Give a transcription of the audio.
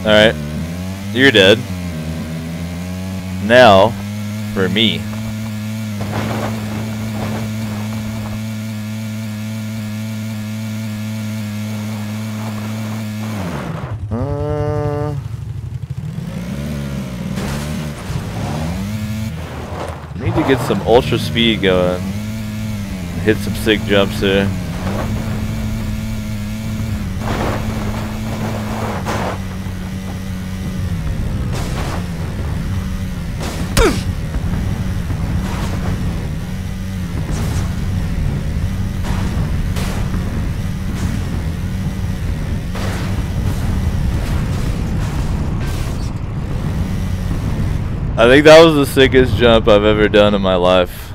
Alright. You're dead. Now, for me. Uh, need to get some ultra speed going. Hit some sick jumps here. I think that was the sickest jump I've ever done in my life.